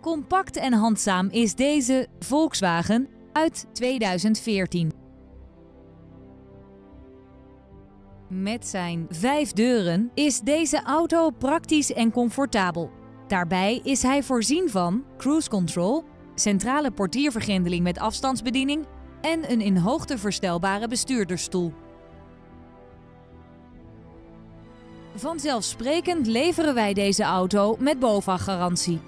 Compact en handzaam is deze Volkswagen uit 2014. Met zijn vijf deuren is deze auto praktisch en comfortabel. Daarbij is hij voorzien van cruise control, centrale portiervergrendeling met afstandsbediening en een in hoogte verstelbare bestuurdersstoel. Vanzelfsprekend leveren wij deze auto met BOVAG-garantie.